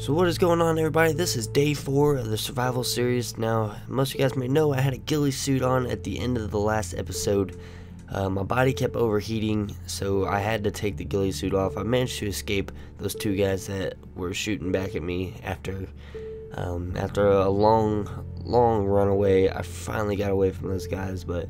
So what is going on everybody? This is day 4 of the survival series. Now, most of you guys may know I had a ghillie suit on at the end of the last episode. Uh, my body kept overheating, so I had to take the ghillie suit off. I managed to escape those two guys that were shooting back at me after um, after a long, long runaway. I finally got away from those guys, but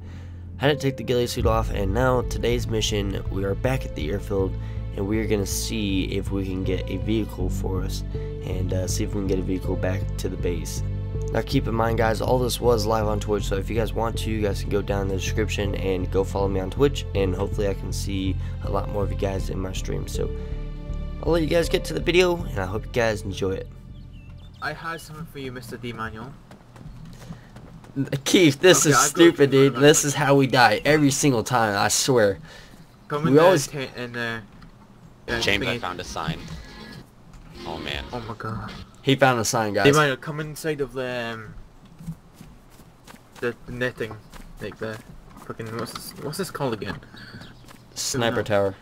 I had to take the ghillie suit off, and now today's mission, we are back at the airfield and we're gonna see if we can get a vehicle for us and uh, see if we can get a vehicle back to the base now keep in mind guys all this was live on twitch so if you guys want to you guys can go down in the description and go follow me on twitch and hopefully i can see a lot more of you guys in my stream so i'll let you guys get to the video and i hope you guys enjoy it I have something for you, Mr. DeManual. keith this Okay, is stupid dude this is how we die every single time i swear Come We in there always- in there. Yeah, James, I found a sign. Oh man. Oh my god. he found a sign D. might have come inside of the um, the, the netting, like the fucking what's this, what's this called again? sniper tower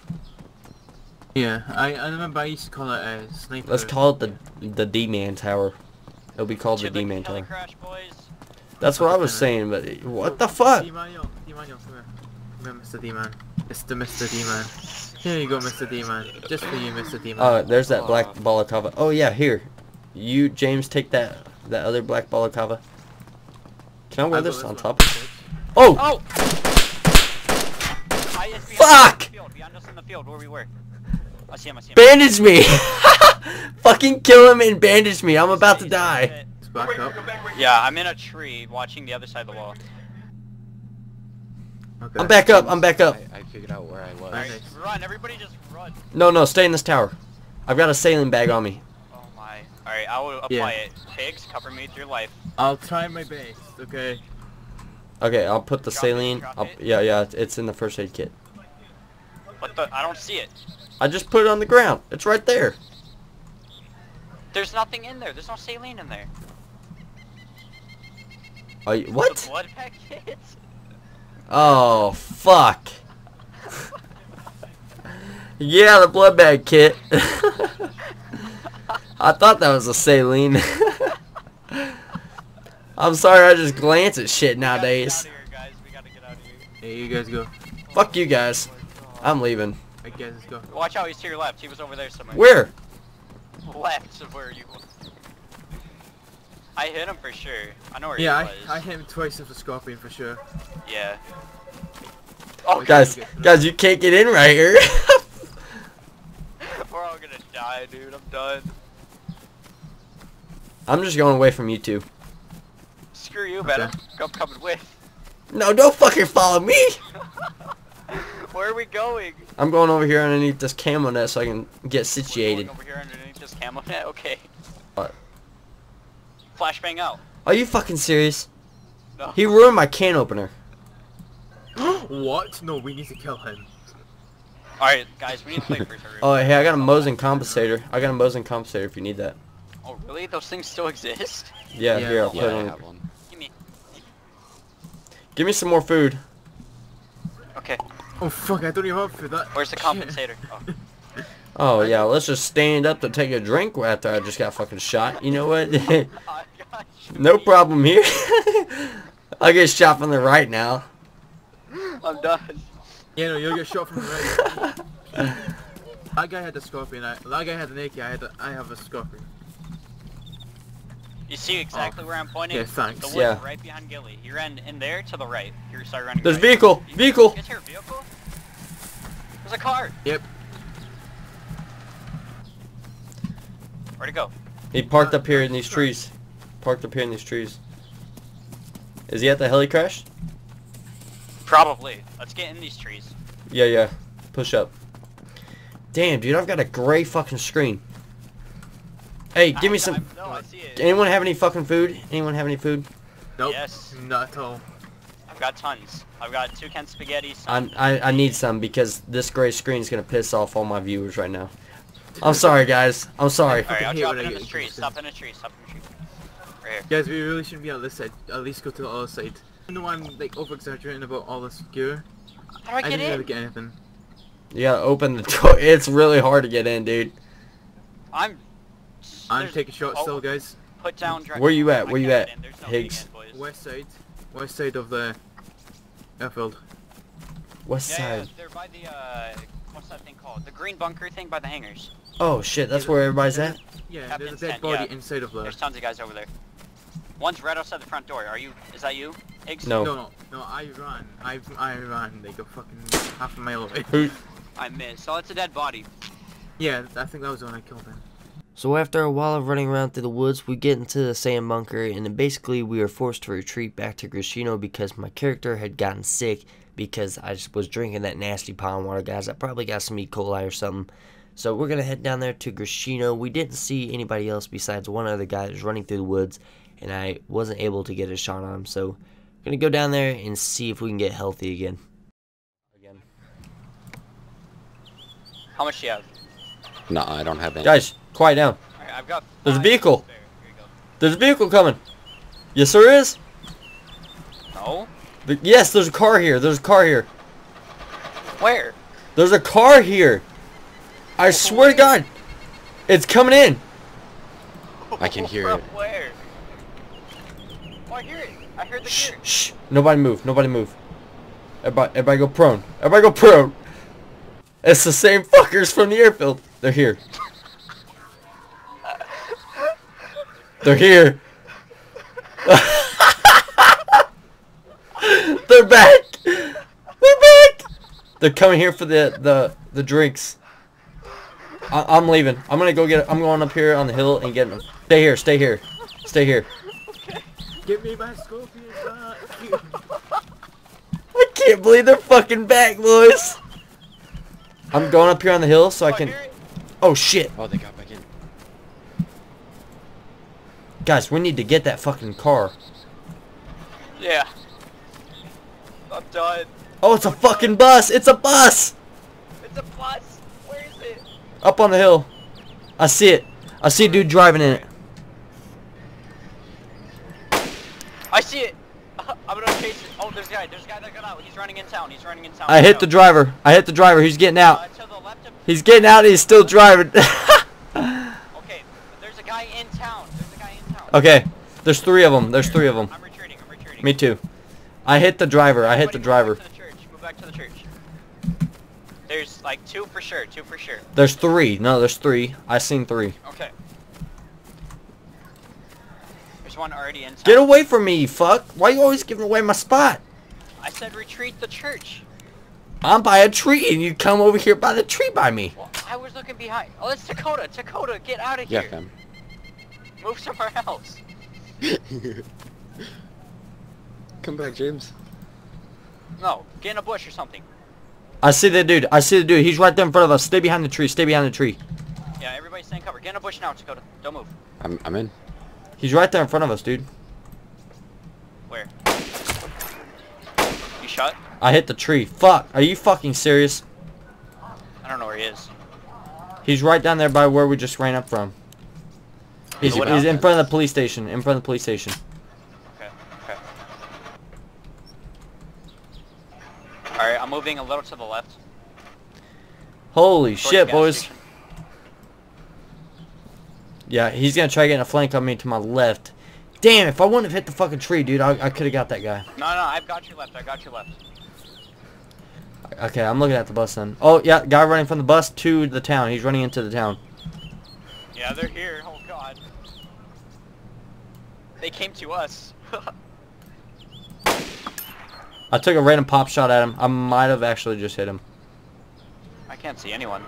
Yeah, I I remember I used to call it a sniper. let's call it the the d-man tower it'll be called the d-man tower Crash. That's what I was saying, but what the fuck? DeManual, D. Manuel, come here. Come here, Mr. D. Man. It's the Mr. D. Man. Here you go, Mr. Demon. Just for you, Mr. Demon. Man. Oh, there's that black balaclava. Oh yeah, here. You, James, take that that other black balaclava. Can I wear I've this on one. top? Oh! Oh! I, it's behind Fuck! us in the field, behind us in the field where we were. I see him, I see him. Bandage me! Fucking kill him and bandage me. I'm about to die. Back up. Yeah, I'm in a tree watching the other side of the wall. Okay. I'm back up. I'm back up. I, I figured out where I was. Alright. Alright, run, everybody just run. No, no, stay in this tower. I've got a saline bag on me. Oh my. Alright, I will apply Yeah. it. Pigs, cover me through life. I'll try my best, okay? Okay, I'll put the Drop saline. drop I'll, it. yeah, yeah, it's- it's in the first aid kit. What the? I don't see it. I just put it on the ground. It's right there. There's nothing in there. There's no saline in there. Are you, The what? blood packets? Oh, fuck. yeah, the blood bag kit. I thought that was a saline. I'm sorry, I just glance at shit We gotta get nowadays. out here, guys. We gotta get out of here. Hey, you guys go. Fuck you guys. I'm leaving. I guess let's go. Watch out, he's to your left. He was over there somewhere. Where? Left of where you I hit him for sure. I know where Yeah, he I, was. I hit him twice with a scorpion for sure. Yeah. Oh, Guys, guys, you can't get in right here. We're all gonna die, dude. I'm done. I'm just going away from you two. Screw you, man. Okay. I'm, I'm coming with. No, don't fucking follow me. Where are we going? I'm going over here underneath this camo net so I can get We're situated. going over here underneath this camo net. Okay. What? Flashbang out. Are you fucking serious? No. He ruined my can opener. what? No, we need to kill him. All right, guys, we need to play first. hurry. Oh, hey, I got a Mosin compensator. I got a Mosin compensator if you need that. Oh, really? Those things still exist? Yeah, Yeah. here, I'll Yeah, put it on. have one. Give me. Give me some more food. Okay. Oh fuck, I don't even have for that. Where's the compensator? Oh. Oh, yeah, let's just stand up to take a drink after I just got fucking shot. You know what? I got you. no problem here. I'll get shot from the right now. I'm done. Yeah, no, you'll get shot from the right. that guy had the scorpion. I, that guy had an AK. I had. A, I have a scorpion. You see exactly where I'm pointing? Yeah, thanks. The woods Yeah. right behind Gilly. You ran in there to the right. You start running. There's right. vehicle! You- Vehicle! Is there a vehicle? There's a car. Yep. Where'd it go? He parked up here in these trees. Parked up here in these trees. Is he at the heli crash? Probably. Let's get in these trees. Yeah, yeah. Push up. Damn, dude, I've got a gray fucking screen. Hey, give me I- some... I- No, I see it. Anyone have any fucking food? Anyone have any food? Nope. Yes. Not at all. I've got tons. I've got two cans spaghetti. Some I'm, I, I need some because this gray screen is going to piss off all my viewers right now. I'm sorry, guys. I'm sorry. All right, I'll drop it in get this tree. Stop in a tree. Stop in a tree. Right here. Guys, we really shouldn't be on this side. At least go to the other side. I know I'm like over exaggerating about all this gear. How do I I didn't in? really get anything. You gotta open the door. It's really hard to get in, dude. I'm I'm taking shots oh, still, guys. Put down. direct- Where you at? I Where you at, get in. There's no Higgs? in. West side. West side of the airfield. West Yeah, yeah, they're by the uh, what's that thing called? The green bunker thing by the hangars. Oh shit, that's where everybody's at? Yeah, there's a dead tent, body yeah. inside of there. There's tons of guys over there. One's right outside the front door. Are you? Is that you? Higgs? No. No, no, no, I ran. I, I ran like a fucking half a mile away. Who? I missed. Oh, it's a dead body. Yeah, I think that was when I killed him. So after a while of running around through the woods, we get into the sand bunker, and then basically we were forced to retreat back to Grishino because my character had gotten sick because I just was drinking that nasty pond water, guys. I probably got some E. coli or something. So we're gonna head down there to Grishino. We didn't see anybody else besides one other guy that was running through the woods, and I wasn't able to get a shot on him. So gonna go down there and see if we can get healthy again. Again. How much do you have? No, I don't have any. Guys, quiet down. Alright, I've got. There's a vehicle. spare. Here you There's a vehicle coming. Yes, there is. go. No. Th- Yes, there's a car here. There's a car here. Where? There's a car here. I swear to God, it's coming in. I can hear From it. Where? Oh, I hear it. I heard the Shh, gear. shh. Nobody move. Nobody move. Everybody, everybody go prone. Everybody go prone. It's the same fuckers from the airfield. They're here. They're here. They're back. They're back. They're coming here for the the the drinks. I, I'm leaving. I'm gonna go get. I'm going up here on the hill and get them. Stay here. Stay here. Stay here. Okay. Give me my scorpion back! I can't believe they're fucking back, boys. I'm going up here on the hill so I can. hear. Oh shit, Oh, they got back in. guys, we need to get that fucking car. Yeah. I'm done. Oh, it's a fucking bus. It's a bus. It's a bus. Where is it? Up on the hill. I see it. I see a dude driving in it. I see it. I'm gonna chase it. Oh, there's a guy. There's a guy that got out. He's running in town. He's running in town. I hit the driver. I hit the driver. He's getting Uh, out. to the left of. He's getting out. He's still driving. Okay. There's a guy in town. There's a guy in town. okay, there's three of them. There's three of them. I'm retreating. I'm retreating. Me too. I hit the driver. I hit the driver. Move back to the church. Move back to the church. There's like two for sure. Two for sure. There's three. No, there's three. I seen three. Okay. There's one already in town. Get away from me, fuck. Why you always giving away my spot? I said retreat the church. I'm by a tree and you come over here by the tree by me. Well, I was looking behind. Oh, it's Dakota. Dakota, get out of here. Yeah, here. fam. Move somewhere else. Come back, James. No, get in a bush or something. I see the dude. I see the dude. He's right there in front of us. Stay behind the tree. Stay behind the tree. Yeah, everybody stay in cover. Get in a bush now, Dakota. Don't move. I'm, I'm in. He's right there in front of us, dude. Where? You shot? I hit the tree. Fuck. Are you fucking serious? I don't know where he is. He's right down there by where we just ran up from. He's, he's in front of the police station. In front of the police station. Okay, okay. Alright, I'm moving a little to the left. Holy towards shit, boys. station. Yeah, he's gonna try getting a flank on me to my left. Damn, if I wouldn't have hit the fucking tree, dude, I, I could have got that guy. No, no, I've got you left. I got you left. Okay, I'm looking at the bus then. Oh, yeah, guy running from the bus to the town. He's running into the town. Yeah, they're here. Oh god. They came to us. I took a random pop shot at him. I might have actually just hit him. I can't see anyone.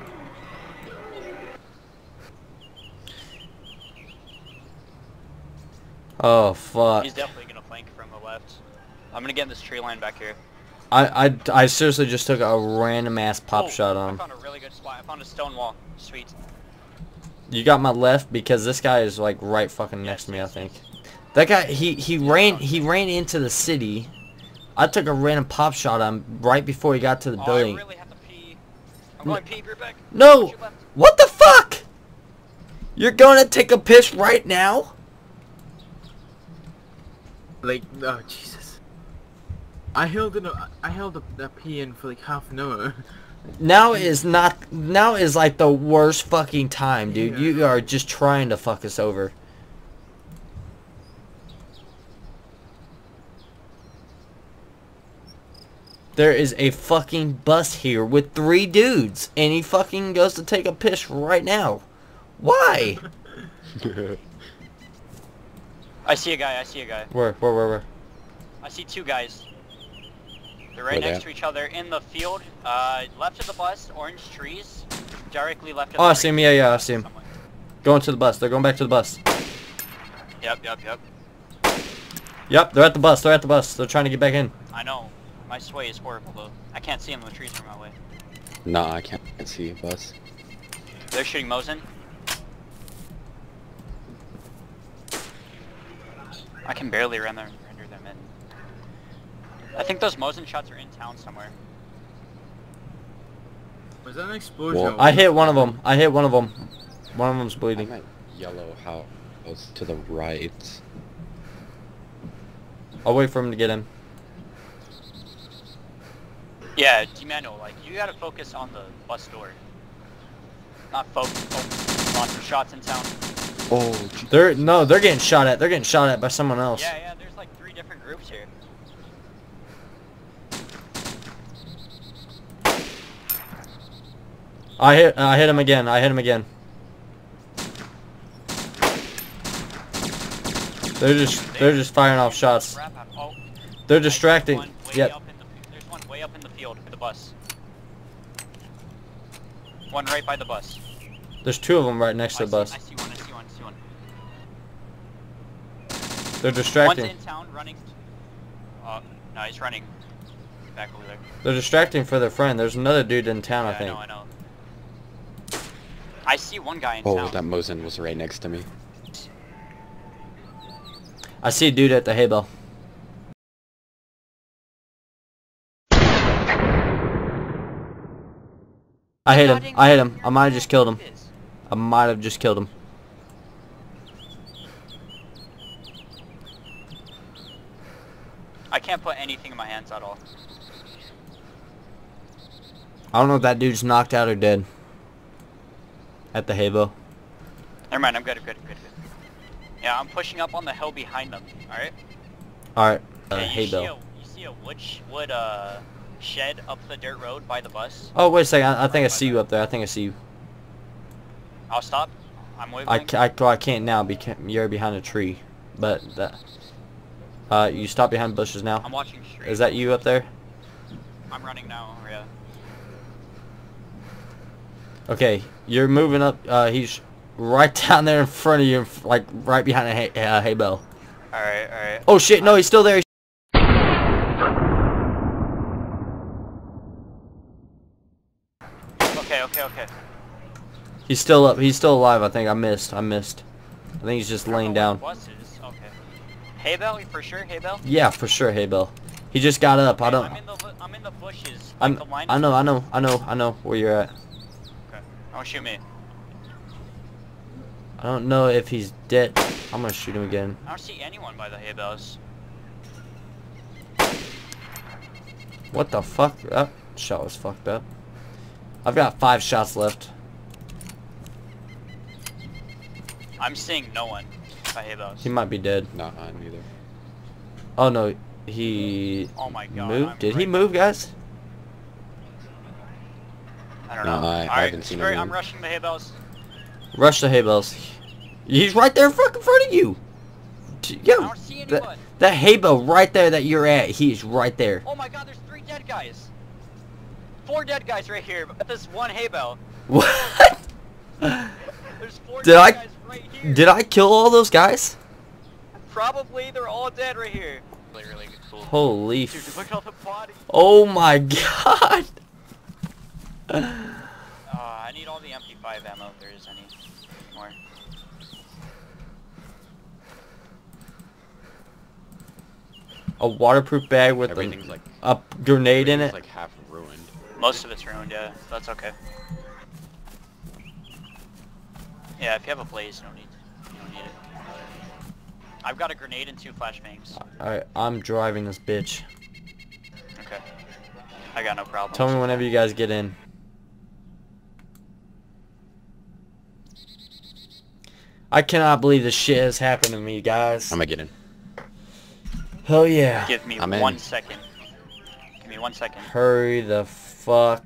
Oh, fuck. He's definitely gonna flank from the left. I'm gonna get in this tree line back here. I, I, I seriously just took a random ass pop Oh, shot I on him. found a really good spot. I found a stone wall. Sweet. You got my left because this guy is like right fucking next to me, I think. That guy, he, he ran, he ran into the city. I took a random pop shot on him right before he got to the Oh, I building. really have to pee. I'm going pee, you're back. No! Watch your left. What the fuck? You're gonna take a piss right now? Like, oh Jesus. I held in a, I held a, a pee in for like half an hour. Now is not. Now is like the worst fucking time, dude. You are just trying to fuck us over. There is a fucking bus here with three dudes, and he fucking goes to take a piss right now. Why? I see a guy. I see a guy. Where, where, where, where? I see two guys. They're right Where next to each other in the field. Uh, left of the bus, orange trees. Directly left of Oh, the I see him. Yeah, yeah, I see him. Someone. Going to the bus. They're going back to the bus. Yep, yep, yep. Yep, they're at the bus. They're at the bus. They're trying to get back in. I know. My sway is horrible though. I can't see him, The trees are in my way. nah, I can't see bus. They're shooting Mosin. I can barely render, render them in. I think those Mosin shots are in town somewhere. Was that an explosion? Well, I hit one of them. I hit one of them. One of them's I'm bleeding. at yellow house to the right. I'll wait for him to get in. Yeah, Manuel, like you gotta focus on the bus door. Not focus. Oh, lots of shots in town. Oh, They're no, they're getting shot at. They're getting shot at by someone else. Yeah, yeah. There's like three different groups here. I hit. I hit him again. I hit him again. They're just. They're just firing off shots. Wrap up. Oh, They're distracting. Yep. up in the, there's one way up in the field with the bus. One right by the bus. There's two of them right next to I the bus. See, I see one. I see one. I see one. They're One's distracting. in town running. Oh, no, he's running back over there. They're distracting for their friend. There's another dude in town. I think. I know. I know. I see one guy in oh, town. that Mosin was right next to me. I see a dude at the hay bale. I hit him. I hit him. I might have just killed him. I might have just killed him. I can't put anything in my hands at all. I don't know if that dude's knocked out or dead. At the hay bale. Never mind. I'm good. I'm good. I'm good. good. Yeah, I'm pushing up on the hill behind them. All right. Alright. Uh, Yeah, hay you see a bale. you see a wood sh wood uh shed up the dirt road by the bus. Oh, wait a second. I, I think I see you up there. I think I see you. I'll stop. I'm waving. I, I, well, I can't now because you're behind a tree. But that... Uh, you stop behind bushes now? I'm watching straight. Is that you up there? I'm running now. Yeah. Okay, you're moving up. Uh, he's right down there in front of you, like right behind a hay, uh, hay bale. All right. All right. Oh shit! No, he's still there. Okay. Okay. Okay. He's still up. He's still alive. I think I missed. I missed. I think he's just laying down. Buses. Okay. Hay bale for sure. Hay bale. Yeah, for sure, hay bale. He just got up. I don't. I'm in the I'm in the bushes. I'm. The I know. I know. I know. I know where you're at. Okay. Don't shoot me. I don't know if he's dead. I'm gonna shoot him again. I don't see anyone by the hay bales. What the fuck? That shot was fucked up. I've got five shots left. I'm seeing no one by hay bales. He might be dead. Nah, neither. Oh no, he Oh my god. moved. I'm Did he move, guys? I don't No, know. I- I Alright, haven't seen screw it, anyone. I'm rushing the hay bales. Rush the hay bales. He's right there in fucking front of you. T- Yo, I don't see that, anyone. that hay bale right there that you're at, he's right there. Oh my god, there's three dead guys. Four dead guys right here, but this one hay bale. What? There's four Did dead I- guys right here. Did I kill all those guys? Probably they're all dead right here. Really, really cool. Holy Dude, f- look at all the bodies. Oh my god. Uh, I need all the MP5 ammo if there is any more. A waterproof bag with a, like a grenade in it. like half ruined. Most of it's ruined, yeah. That's okay. Yeah, if you have a blaze, you don't need, you don't need it. I've got a grenade and two flashbangs. Alright, I'm driving this bitch. Okay. I got no problem. Tell me whenever you guys get in. I cannot believe this shit has happened to me, guys. I'm gonna get in. Hell yeah. Give me I'm one in. second. Give me one second. Hurry the fuck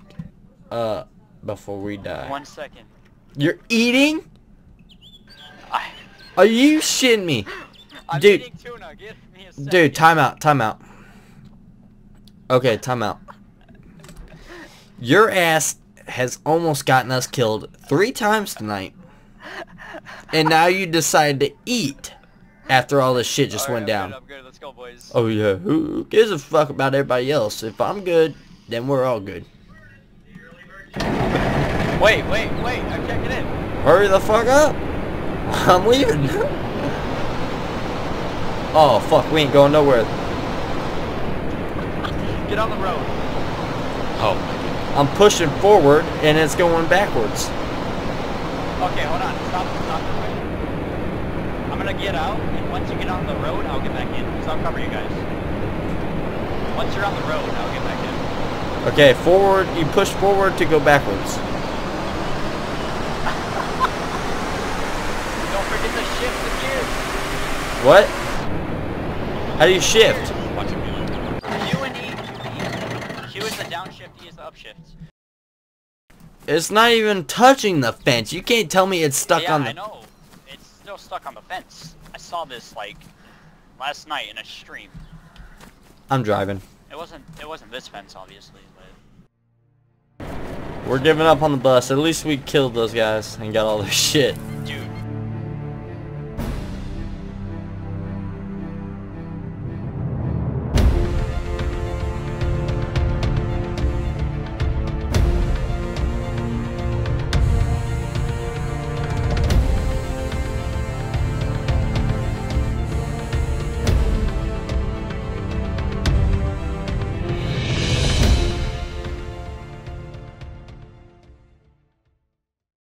up before we die. One second. You're eating? Are you shitting me? I'm Dude. eating tuna. Give me. Dude, time out, time out. Okay, time out. Your ass has almost gotten us killed three times tonight. And now you decide to eat after all this shit just went down. Good, good. Let's go, boys. Oh yeah, who gives a fuck about everybody else? If I'm good, then we're all good. Wait, wait, wait. I'm checking in. Hurry the fuck up! I'm leaving. oh fuck, we ain't going nowhere. Get on the road. Oh. I'm pushing forward and it's going backwards. Okay, hold on. Stop. Stop. I'm gonna get out, and once you get on the road, I'll get back in. So I'll cover you guys. Once you're on the road, I'll get back in. Okay, forward. You push forward to go backwards. Don't forget to shift the gears. What? How do you shift? Q and E. Q is the downshift, E is the upshift. It's not even touching the fence. You can't tell me it's stuck yeah, on the. I know. It's still stuck on the fence. I saw this like last night in a stream. I'm driving. It wasn't. It wasn't this fence, obviously, but We're giving up on the bus. At least we killed those guys and got all their shit.